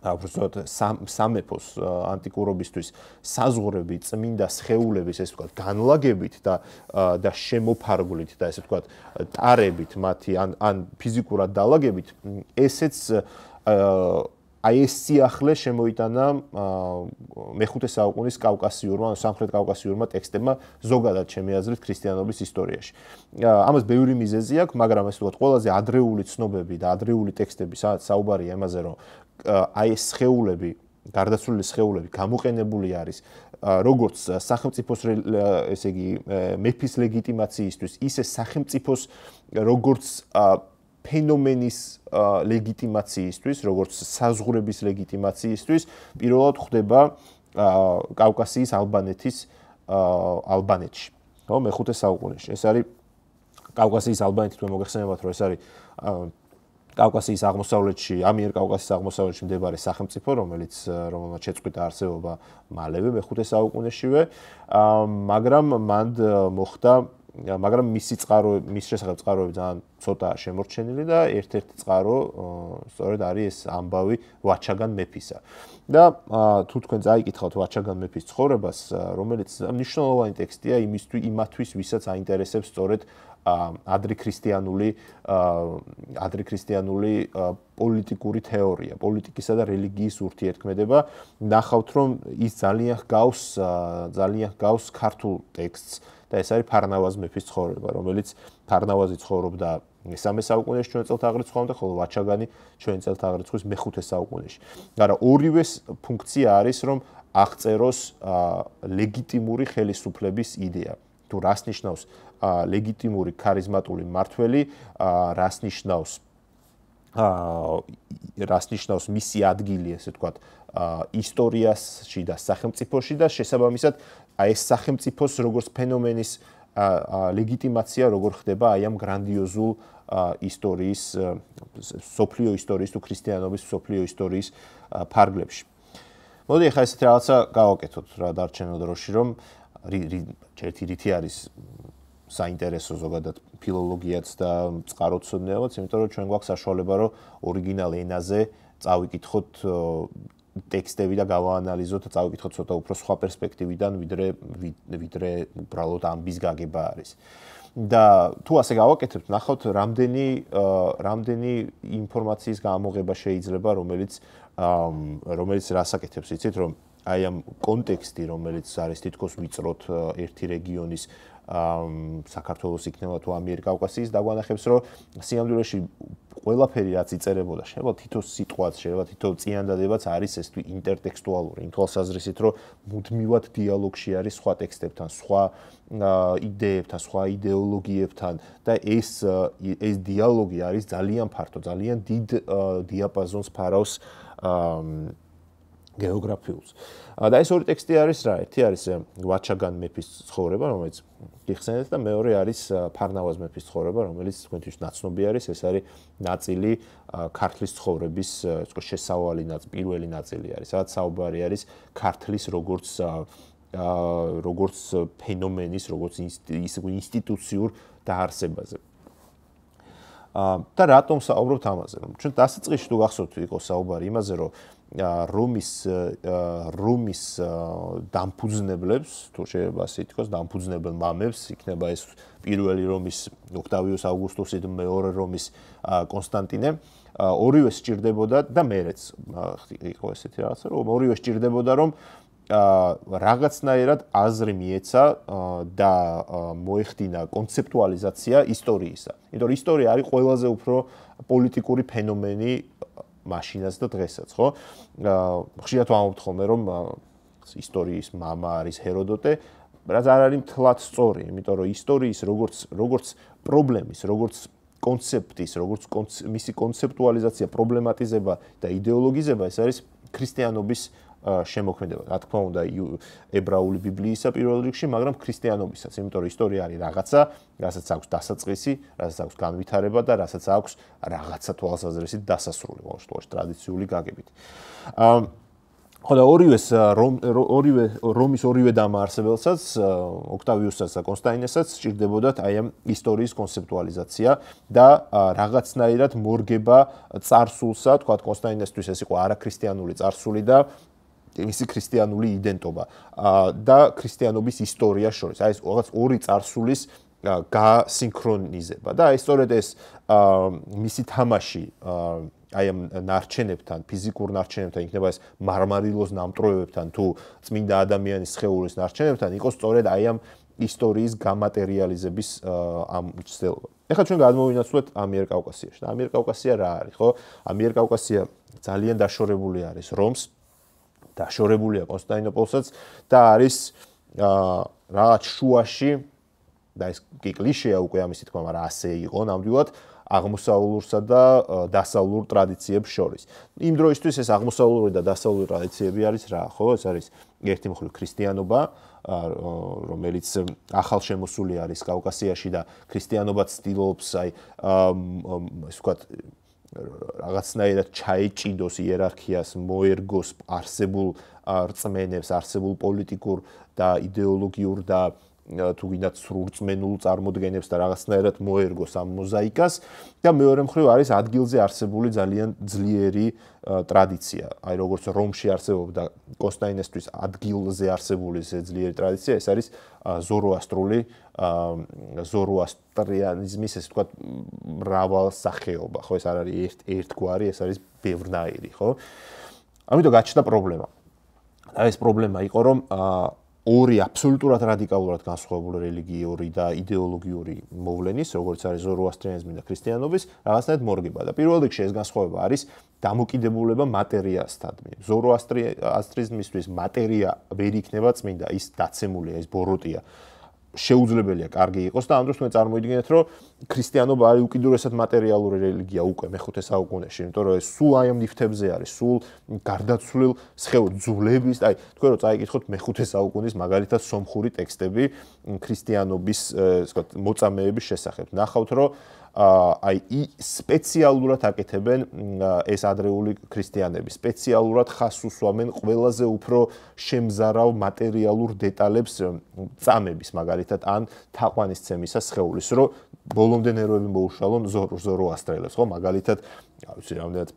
აბრალოდ სამეფოს ანტიკურობისთვის საზღურები წმინდა სხეულების ესე ვთქვათ განლაგებით და და შემოფარგვლით და ესე ვთქვათ ტარებით მათი ან ან ფიზიკურად დალაგებით ესეც აი ეს სიახლე შემოიტანა მეხუთე საუკუნის კავკასიურმა, სამხრეთ კავკასიურმა ტექსტებმა ზოგადად ჩემი აზრით ქრისტიანობის ისტორიაში. ამას ბევრი მიზეზი აქვს, მაგრამ ეს თქო ყველაზე ადრეული ცნობები და ადრეული ტექსტები სადაც საუბარია იმაზე, რომ აი ეს სხეულები, გარდაცვლილი სხეულები გამოყენებული არის როგორც სახელმწიფოს ესე იგი მეფის ლეგიტიმაციისთვის, ისე სახელმწიფოს როგორც ფენომენის ლეგიტიმაციისთვის, როგორც საზღურების ლეგიტიმაციისთვის, პირველად ხდება კავკასიის ალბანეთის ალბანეთში, ხო, მეხუთე საუკუნეში. ეს არის კავკასიის ალბანეთი თუ მოგეხსენებათ, რომ ეს არის კავკასიის აღმოსავლეთში, ამიერ კავკასიის აღმოსავლეთში მდებარე სახელმწიფო, რომელიც რომელმაც შეწყვიტა არსებობა მალევე მეხუთე საუკუნეშივე, მაგრამ მანდ მოხდა მაგრამ მისი წყარო მის შესახებ წყაროები ძალიან ცოტა შემორჩენილი და ერთ-ერთი წყარო სწორედ არის ეს ამბავი ვაჩაგან მეფისა. და თუ თქვენ წაიკითხავთ ვაჩაგან მეფის ცხოვრებას, რომელიც მნიშვნელოვანი ტექსტია იმისთვის იმათვის, ვისაც აინტერესებს სწორედ ადრი ქრისტიანული ადრი ქრისტიანული პოლიტიკური თეორია, პოლიტიკისა და რელიგიის ურთიერთქმედება. ნახავთ, რომ ის ძალიან გავს ძალიან გავს ქართულ ტექსტს და ეს არის ფარნავაზ მეფის ცხოვრება, რომელიც ფარნავაზი ცხოვრობდა მესამე საუკუნეში ჩვენ წელთაღრიცხვამდე, ხოლო ვაჩაგანი ჩვენ წელთაღრიცხვის მეხუთე საუკუნეში. მაგრამ ორივე ფუნქცია არის, რომ აღწეროს ლეგიტიმური ხელისუფლების იდეა. თუ რას ნიშნავს ლეგიტიმური ქარიზმატული მართველი, რას ნიშნავს აა რას ნიშნავს მისი ადგილი, ესე ვთქვათ, ისტორიაში და სახელმწიფოში და შესაბამისად აი ეს სახელმწიფოს როგორც ფენომენის ლეგიტიმაცია როგორ ხდება აი ამ გრანდიოზულ ისტორიის სოფლიო ისტორიის თუ ქრისტიანობის სოფლიო ისტორიის ფარგლებში. მოდი ახლა ესეთ რაღაცა გავაკეთოთ რა დარჩენილ დროში რომ ერთი რითი არის საინტერესო ზოგადად ფილოლოგიაც და წყაროცნებაც, იმიტომ რომ ჩვენ გვაქვს საშუალება რომ ორიგინალ ენაზე წავიკითხოთ ტექსტები და გავაანალიზოთ წავიკითხოთ ცოტა უფრო სხვა პერსპექტივიდან, ვიდრე ვიდრე უბრალოდ ამბის გაგება არის. და თუ ასე გავაკეთებთ, ნახავთ, რამდენი რამდენი ინფორმაციის გამოღება შეიძლება, რომელიც რომელიც რასაკეთებს, იცით, რომ აი ამ კონტექსტი, რომელიც არის თითქოს ვიწროთ ერთი რეგიონის საქართველოს იქნება თუ ამიერკავკასიის დაგვანახებს, რომ სიამდვილეში ყველაფერი რაც იწერებოდა, შეიძლება თითო სიტყვაც, შეიძლება თითო წიანდადებაც არის ეს თვი ინტერთექსტუალური, იმ თვალსაზრისით, რომ მუდმივად დიალოგში არის სხვა ტექსტებთან, სხვა იდეებთან, სხვა იდეოლოგიებთან და ეს ეს დიალოგი არის ძალიან ფართო, ძალიან დიდ დიაპაზონს ფარავს გეოგრაფიულს. და ეს ორი ტექსტი არის რა, ერთი არის ვაჩაგან მეფის ცხოვრება, რომელიც გიხსენეთ და მეორე არის ფარნავაზ მეფის ცხოვრება, რომელიც თქვენთვის ნაცნობი არის, ეს არის ნაწილი ქართლის ცხოვრების, თქო შესავალი ნაწილი, პირველი ნაწილი არის, სადაც საუბარი არის ქართლის როგორც როგორც ფენომენის, როგორც ინსტიტუციურ დაარსებაზე. აა და რატომ საუბრობთ ამაზე? ჩვენ დასაწყისში თუ გახსოვთ იყო საუბარი იმაზე, რომ რომის რომის დამფუძნებლებს, თუ შეიძლება ასე ითქვას, დამფუძნებელ მამებს, იქნება ეს პირველი რომის ოქტავიუს ავგუსტუსი და მეორე რომის კონსტანტინე. ორივე სჭირდებოდა და მეც იყო ესეთი რაღაცა, რომ ორივე სჭირდებოდა რომ რაღაცნაირად აზრი მიეცა და მოეხდინა კონცეპტუალიზაცია ისტორიისა. იმიტომ რომ ისტორია არის ყველაზე უფრო პოლიტიკური ფენომენი მაშინაც და დღესაც, ხო? ხშირად ვამბობთ ხოლმე რომ ისტორიის мама არის ჰეროდოტე, რაც არ არის თლაც სწორი, იმიტომ რომ ისტორიის როგორც როგორც პრობლემის, როგორც კონცეფტის, როგორც მისი კონცეპტუალიზაცია, პრობლემატიზება და იდეოლოგიზება ეს არის ქრისტიანობის შემოქმედება. რა თქმა უნდა, ებრაული ბიბლიისა პირველ რიგში, მაგრამ ქრისტიანობისაც, იმიტომ რომ ისტორია არის რაღაცა, რასაც აქვს დასაწყისი, რასაც აქვს განვითარება და რასაც აქვს რაღაცა თვალსაზრისით დასასრული, უბრალოდ ტრადიციული გაგებით. აა ხოლო ორივეს ორივე რომის ორივე დამაარსებელსაც ოქტავიუსაც და კონსტანტინესაც სჭირდებოდათ აი ამ ისტორიის კონცეპტუალიზაცია და რაღაცნაირად მორგება царსულსა თქვა კონსტანტინესთვის ეს იყო არაქრისტიანული царსული და მისი ქრისტიანული იდენტობა და ქრისტიანობის ისტორია შორის. აი ეს რაღაც ორი წარსულის გასინქრონიზება და აი სწორედ ეს მისი თამაში აი ამ ნარჩენებთან, ფიზიკურ ნარჩენებთან, იქნება ეს მარმარილოს ნამტროებებთან თუ წმინდა ადამიანის სხეულის ნარჩენებთან, იყო სწორედ აი ამ ისტორიის გამატერიალიზების ამ ცდილობა. ეხლა ჩვენ გადმოვინაცვლეთ ამიერკავკასიაში. და ამიერკავკასია რა არის, ხო? ამიერკავკასია ძალიან დაშორებული არის რომს დაშორებულია კონსტანტინოპოლსაც და არის აა რაღაც შუაში და ეს კი კლიშეა უკვე ამისი თქმა, მაგრამ ასე იყო ნამდვილად აღმოსავლურსა და დასავლურ ტრადიციებს შორის. იმ დროისთვის ეს აღმოსავლური და დასავლური ტრადიციები არის რა, ხო? ეს არის ერთი მხრივ ქრისტიანობა, რომელიც ახალ შემოსული არის კავკასიაში და ქრისტიანობა ცდილობს აი ეს ვთქვათ რაღაცნაირად ჩაეჭიდოს იერარქიას, მოერგოს არსებულ რწმენებს, არსებულ პოლიტიკურ და იდეოლოგიურ და თუ გინდათ სრულწმენულ წარმოდგენებს და რაღაცნაირად მოერგოს ამ მოზაიკას და მეორე მხრივ არის ადგილზე არსებული ძალიან ძლიერი ტრადიცია. აი როგორც რომში არსებობდა კონსტანტინესთვის ადგილზე არსებული ძლიერი ტრადიცია, ეს არის ზოროასტრული ზოროასტრიანიზმის ეს თქვა მრავალ სახეობა, ხო ეს არ არის ერთ ერთგვარი, ეს არის ბევრნაირი, ხო? ამიტომ გაჩნდა პრობლემა. და ეს პრობლემა იყო რომ ორი აბსოლუტურად რადიკალურად განსხვავებული რელიგიური და იდეოლოგიური მოვლენის, როგორც არის ზოროასტრიანიზმი და ქრისტიანობის, რაღაცნაირად მორგება და პირველ რიგში ეს განსხვავება არის დამოკიდებულება მატერიასთან. ზოროასტრიზმისთვის მატერია ვერ იქნება წმინდა, ის დაცემულია, ის ბოროტია. შეუძლებელია კარგი იყოს და ამ დროს მე წარმოიდგინეთ რომ ქრისტიანობა არის უკიდურესად მატერიალური რელიგია უკვე მეხუთე საუკუნეში, იმიტომ რომ ეს სულ აი ამ ნიფთებზე არის, სულ გარდაცვლილ სხეულ ძვლების, აი თქვენ რომ წაიკითხოთ მეხუთე საუკუნის მაგალითად სომხური ტექსტები ქრისტიანობის, ასე ვთქვათ, მოწამეების შესახებ. ნახავთ რომ აი სპეციალურად აკეთებენ ეს ადრეული ქრისტიანები. სპეციალურად ხას უსვამენ ყველაზე უფრო შემზარავ მატერიალურ დეტალებს წამების მაგალითად ან თაყვანის ცემისა სხეულის რომ ბოლომდე ნერვები მოუშალონ ზორო ზორო ასტრელებს ხო? მაგალითად რა ვიცი რამდენად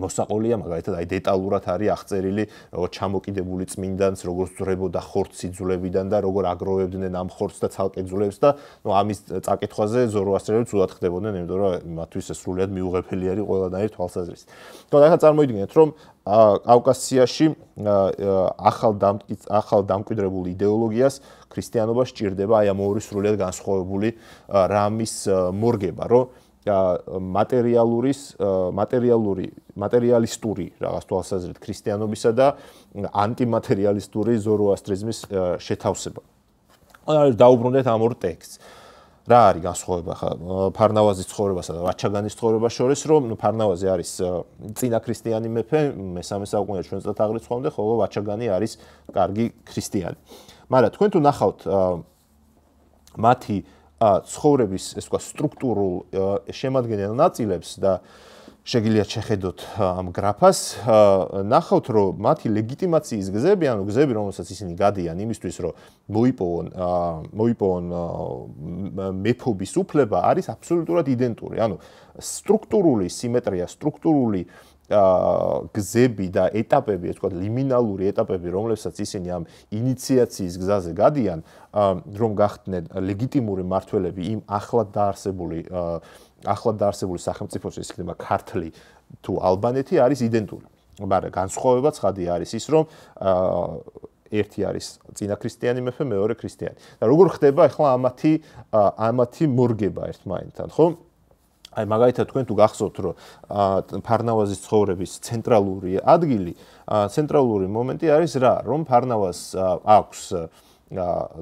მოსაყოლია მაგალითად აი დეტალურად არის აღწერილი როგორ ჩამოკიდებული წმინდანს როგორ ზრებოდა ხორცი ძულებიდან და როგორ აგროვებდნენ ამ ხორცს და ცალკე ძულებს და ნუ ამის წაკითხვაზე ზოროასტრელები ცუდად ხდებოდნენ იმიტომ რომ მათთვის ეს სრულიად მიუღებელი არის ყველანაირ თვალსაზრისით. თქო და ახლა წარმოიდგინეთ რომ კავკასიაში ახალ ახალ დამკვიდრებულ იდეოლოგიას ქრისტიანობა სჭირდება აი ამ ორი სრულიად განსხვავებული რამის მორგება რომ მატერიალურის მატერიალური მატერიალისტური რაღაც თვალსაზრისით ქრისტიანობისა და ანტიმატერიალისტური ზოროასტრიზმის შეთავსება. ანუ დაუბრუნდეთ ამ ორ ტექსტს. რა არის განსხვავება ხა ფარნავაზის ცხოვრებასა და ვაჩაგანის ცხოვრებას შორის, რომ ფარნავაზი არის წინა ქრისტიანი მეფე, მესამე საუკუნეში ჩვენ წელს აღრიცხვამდე, ხოლო ვაჩაგანი არის კარგი ქრისტიანი. მაგრამ თქვენ თუ ნახავთ მათი ცხოვრების ეს თქვა სტრუქტურულ შემადგენელ ნაწილებს და შეგიძლიათ შეხედოთ ამ გრაფას, ნახავთ, რომ მათი ლეგიტიმაციის გზები, ანუ გზები, რომელსაც ისინი გადიან იმისთვის, რომ მოიპოვონ მოიპოვონ მეფობის უფლება, არის აბსოლუტურად იდენტური. ანუ სტრუქტურული სიმეტრია, სტრუქტურული გზები და ეტაპები, ასე ვთქვათ, ლიმინალური ეტაპები, რომლებსაც ისინი ამ ინიციაციის გზაზე გადიან, რომ გახდნენ ლეგიტიმური მართველები იმ ახლად დაარსებული ახლად დაარსებული სახელმწიფოს ის იქნება ქართლი თუ ალბანეთი არის იდენტური. მაგრამ განსხვავება ცხადია არის ის, რომ ერთი არის წინა ქრისტიანი მეფე, მეორე ქრისტიანი. და როგორ ხდება ახლა ამათი ამათი მორგება ერთმანეთთან, ხო? აი მაგალითად თქვენ თუ გახსოვთ, რომ ფარნავაზის ცხოვრების ცენტრალური ადგილი, ცენტრალური მომენტი არის რა, რომ ფარნავას აქვს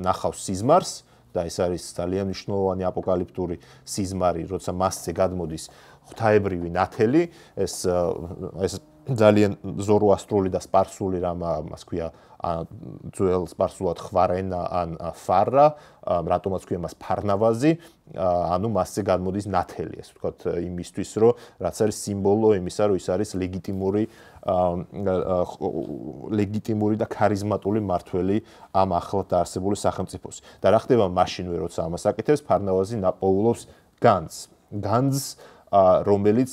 ნახავს სიზმარს, და ეს არის ძალიან მნიშვნელოვანი აპოკალიფტური სიზმარი, როცა მასზე გადმოდის ღვთაებრივი ნათელი, ეს ეს ძალიან ზოროასტრული და სპარსული რამა, მას ქვია ძველ სპარსულად ხვარენა ან ფარა, რატომაც ქვია მას ფარნავაზი, ანუ მასზე გამოდის ნათელი, ასე ვთქვათ, იმისთვის, რომ რაც არის სიმბოლო იმისა, რომ ის არის ლეგიტიმური ლეგიტიმური და ქარიზმატული მართველი ამ ახლად დაარსებული სახელმწიფოს. და რა ხდება მაშინვე, როცა ამას აკეთებს, ფარნავაზი ნაპოულობს განძს. განძს, რომელიც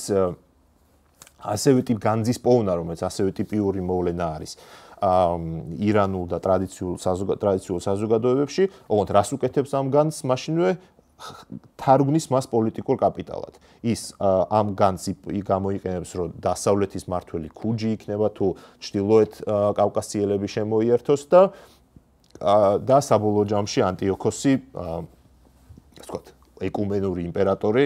ასევე ტიპ განძის პოვნა, რომელიც ასევე ტიპიური მოვლენა არის. აა ირანულ და ტრადიციულ ტრადიციულ საზოგადოებებში, ოღონდ რას უკეთებს ამ განს მაშინვე თარგმნის მას პოლიტიკურ კაპიტალად. ის ამ განს გამოიყენებს, რომ დასავლეთის მართველი ქუჯი იქნება თუ ჩtildeოეთ კავკასიელები შემოიერთოს და და საბოლოო ჯამში ანტიოქოსი ასე ვთქვათ, ეკუმენური იმპერატორი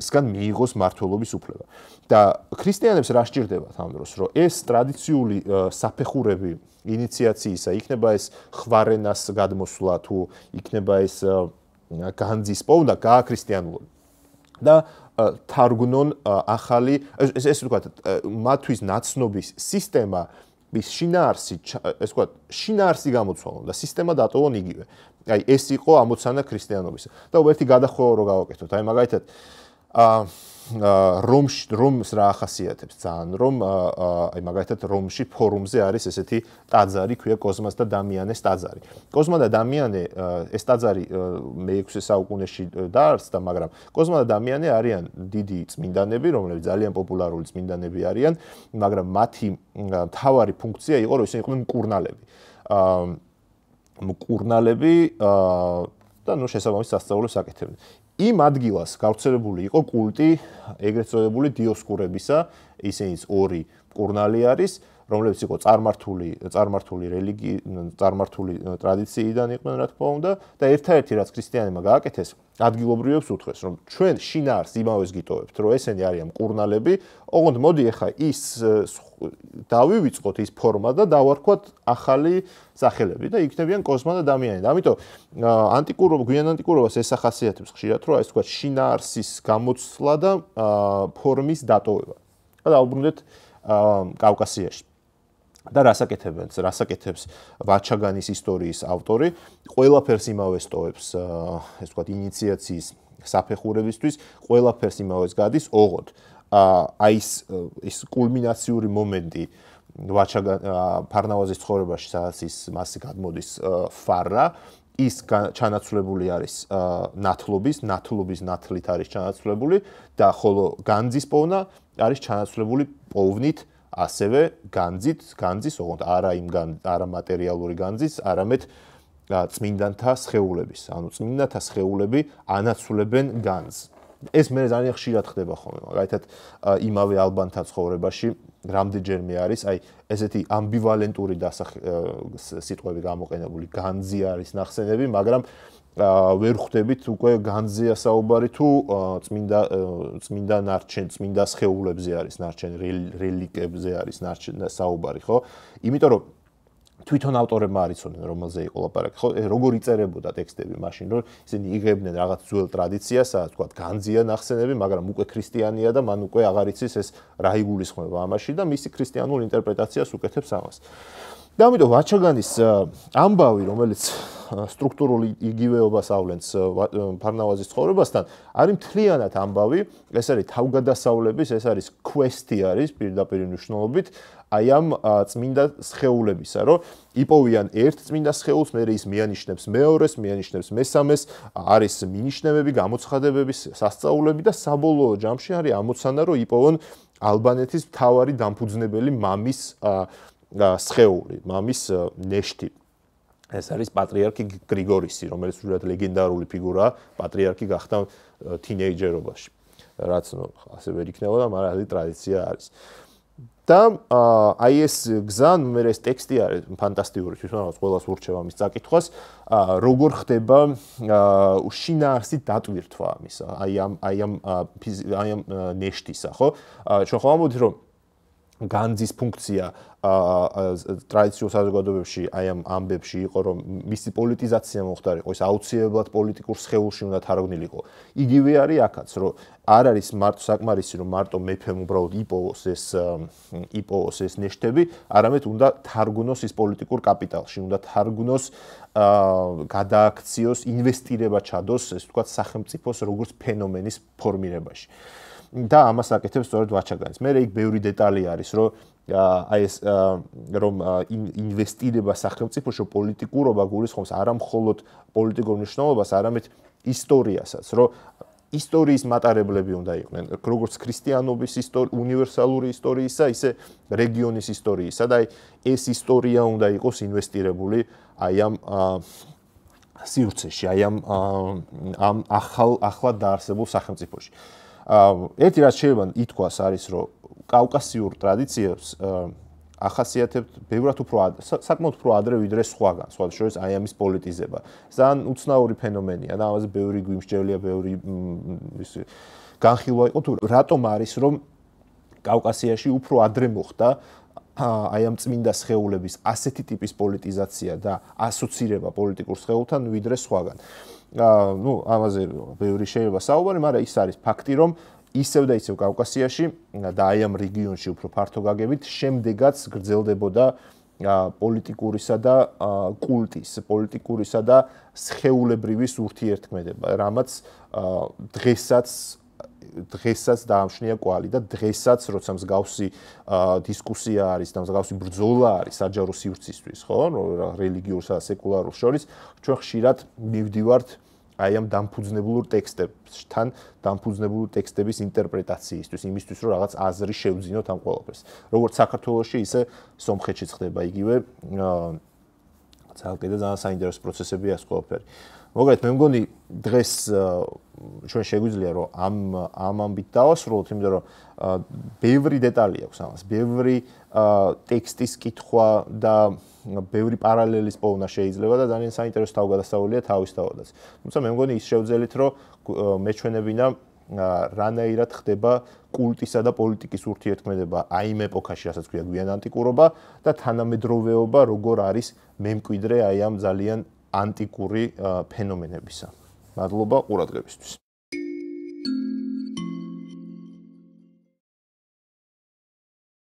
სგან მიიღოს მართლობის უფლება. და ქრისტიანებს რა სჭირდებათ ამ დროს, რომ ეს ტრადიციული საფეხურები ინიციაციისა იქნება ეს ხვარენას გადმოსვლა თუ იქნება ეს განძის პოვნა გააქრისტიანული. და თარგუნონ ახალი ეს ეს ვთქვათ მათვის ნაცნობის სისტემა ის შინაარსი ეს ვთქვათ შინაარსი გამოცვალონ და სისტემა დატოვონ იგივე. აი ეს იყო ამოცანა ქრისტიანობისა. და უერთი გადახოვო რო გავაკეთოთ. აი მაგალითად რომში რომს რა ახასიათებს ძალიან რომ აი მაგალითად რომში ფორუმზე არის ესეთი ტაძარი ქვია კოზმას და დამიანეს ტაძარი. კოზმა და დამიანე ეს ტაძარი მე-6 საუკუნეში დაარსდა, მაგრამ კოზმა და დამიანე არიან დიდი წმინდანები, რომლებიც ძალიან პოპულარული წმინდანები არიან, მაგრამ მათი მთავარი ფუნქცია იყო რომ ისინი იყვნენ მკურნალები. აა მკურნალები აა და ნუ შესაბამის სასწაულებს აკეთებდნენ. იმ ადგილას გავრცელებული იყო კულტი ეგრეთ წოდებული დიოსკურებისა, ისინიც ორი კურნალი არის, რომლებიც იყო წარმართული წარმართული რელიგიი, წარმართული ტრადიციიდან იყვნენ რა თქმა უნდა და ერთ-ერთი რაც ქრისტიანებმა გააკეთეს, ადგილობრივებს უთხრეს, რომ ჩვენ შინაარს იმავეს გიტოვებთ, რომ ესენი არიან კურნალები, ოღონდ მოდი ახლა ის დავივიწყოთ ის ფორმა და დავარქვათ ახალი სახელები და იქნებიან კოსმა და დამიანი. ამიტომ ანტიკურობა, გვიან ანტიკურობას ეს ახასიათებს ხშირად, რომ აი თქვა შინაარსის გამოცვლა და ფორმის დატოვება. და დაუბრუნდეთ კავკასიაში. და რასაკეთებენ? რასაკეთებს ვაჩაგანის ისტორიის ავტორი? ყველაფერს იმავე სტოებს, ეს ვთქვათ, ინიციაციის საფეხურებისთვის, ყველაფერს იმავეს გადის, ოღონდ აი ეს ის კულმინაციური მომენტი ვაჩაგან ფარნავაზის ცხოვრებაში, სადაც ის მასი გადმოდის ფარა, ის ჩანაცვლებული არის ნათლობის, ნათლობის ნათლით არის ჩანაცვლებული და ხოლო განძის პოვნა არის ჩანაცვლებული პოვნით ასევე განძით, განძის, ოღონდ არა იმ არა მატერიალური განძის, არამედ წმინდანთა სხეულების. ანუ წმინდანთა სხეულები ანაცვლებენ განძს. ეს მე ძალიან ხშირად ხდება ხოლმე. მაგალითად, იმავე ალბანთა ცხოვრებაში რამდენჯერმე არის, აი, ესეთი ამბივალენტური დასახ სიტყვები გამოყენებული, განძი არის ნახსენები, მაგრამ ვერ ხვდებით უკვე განზია საუბარი თუ წმინდა წმინდა ნარჩენ წმინდა სხეულებზე არის ნარჩენ რელიკებზე არის ნარჩენ საუბარი ხო? იმიტომ რომ თვითონ ავტორებმა არიცოდნენ რომელზე იყო ლაპარაკი ხო? როგორ იწერებოდა ტექსტები მაშინ? რომ ისინი იღებდნენ რაღაც ძველ ტრადიციას ასე თქვა განზია ნახსენები მაგრამ უკვე ქრისტიანია და მან უკვე აღარ იცის ეს რა იგულისხმება ამაში და მისი ქრისტიანულ ინტერპრეტაციას უკეთებს ამას და ამიტომ ვაჩაგანის ამბავი, რომელიც სტრუქტურული იგივეობას ავლენს ფარნავაზის ცხოვრებასთან, არის მთლიანად ამბავი, ეს არის თავგადასავლების, ეს არის quest-ი არის პირდაპირ მნიშვნელობით აი ამ წმინდა სხეულებისა, რომ იპოვიან ერთ წმინდა სხეულს, მე ის მიანიშნებს მეორეს, მიანიშნებს მესამეს, არის მინიშნებები, გამოცხადებების სასწაულები და საბოლოო ჯამში არის ამოცანა, რომ იპოვონ ალბანეთის მთავარი დამფუძნებელი მამის სხეული, მამის ნეშტი. ეს არის პატრიარქი გრიგორისი, რომელიც უბრალოდ ლეგენდარული ფიგურაა, პატრიარქი გახდა თინეიჯერობაში. რაც ნუ ასე ვერ იქნებოდა, მაგრამ აი ტრადიცია არის. და აი ეს გზა, მე ეს ტექსტი არის ფანტასტიკური, თვითონაც ყოველას ურჩევ ამის წაკითხვას, როგორ ხდება შინაარსი დატვირთვა ამისა, აი ამ აი ამ აი ამ ნეშტისა, ხო? ჩვენ ხომ ამბობთ რომ განძის ფუნქცია ტრადიციულ საზოგადოებებში აი ამ ამბებში იყო რომ მისი პოლიტიზაცია მოხდარიყო ეს აუცილებლად პოლიტიკურ სხეულში უნდა თარგმნილიყო. იგივე არის აქაც რომ არ არის მარტო საკმარისი რომ მარტო მეფემ უბრალოდ იპოვოს ეს იპოვოს ეს ნეშტები არამედ უნდა თარგმნოს ის პოლიტიკურ კაპიტალში უნდა თარგმნოს გადააქციოს ინვესტირება ჩადოს ეს თქვა სახელმწიფოს როგორც ფენომენის ფორმირებაში და ამას აკეთებს სწორედ ვაჩაგანის. მე რეიქ ბევრი დეტალი არის, რომ აი ეს რომ ინვესტირება სახელმწიფოში პოლიტიკურობა გულისხმობს არა მხოლოდ პოლიტიკურ მნიშვნელობას, არამედ ისტორიასაც, რომ ისტორიის მატარებლები უნდა იყვნენ, როგორც ქრისტიანობის ისტორია, უნივერსალური ისტორიისა, ისე რეგიონის ისტორიისა და აი ეს ისტორია უნდა იყოს ინვესტირებული აი ამ სივრცეში, აი ამ ამ ახალ ახლად დაარსებულ სახელმწიფოში. ერთი რაც შეიძლება ითქვას არის რომ კავკასიურ ტრადიციებს ახასიათებთ ბევრად უფრო საკმაოდ უფრო ადრე ვიდრე სხვაგან, სხვა შორის აი ამის პოლიტიზება. ძალიან უცნაური ფენომენია და ამაზე ბევრი გვიმსჯელია, ბევრი ის განხილვა იყო თუ რატომ არის რომ კავკასიაში უფრო ადრე მოხდა აი ამ წმინდა სხეულების ასეთი ტიპის პოლიტიზაცია და ასოცირება პოლიტიკურ სხეულთან ვიდრე სხვაგან. ნუ ამაზე ბევრი შეიძლება საუბარი, მაგრამ ის არის ფაქტი, რომ ისევ და ისევ კავკასიაში და აი ამ რეგიონში უფრო ფართო გაგებით, შემდეგაც გრძელდებოდა პოლიტიკურისა და კულტის, პოლიტიკურისა და სხეულებრივის ურთიერთქმედება, რამაც დღესაც დღესაც დაამშნია კვალი და დღესაც როცა მსგავსი დისკუსია არის და მსგავსი ბრძოლა არის საჯარო სივრცისთვის, ხო? რელიგიურსა და სეკულარულ შორის, ჩვენ ხშირად მივდივართ აი ამ დამფუძნებულ ტექსტებთან, დამფუძნებულ ტექსტების ინტერპრეტაციისთვის, იმისთვის, რომ რაღაც აზრი შევძინოთ ამ ყველაფერს. როგორც საქართველოსში, ისე სომხეთშიც ხდება იგივე. აა ძალკე და ძალიან საინტერესო პროცესებია ეს ყველაფერი. მოგეთ, მე მგონი დღეს ჩვენ შეგვიძლია რომ ამ ამ ამბით დავასრულოთ, იმიტომ რომ ბევრი დეტალი აქვს ამას, ბევრი ტექსტის კითხვა და ბევრი პარალელის პოვნა შეიძლება და ძალიან საინტერესო თავგადასავლია თავისთავადაც. თუმცა მე მგონი ის შევძელით, რომ მეჩვენებინა რანაირად ხდება კულტისა და პოლიტიკის ურთიერთქმედება აი იმ ეპოქაში, რასაც ქვია გვიან ანტიკურობა და თანამედროვეობა როგორ არის მემკვიდრე აი ამ ძალიან ანტიკური ფენომენებისა. მადლობა ყურადღებისთვის.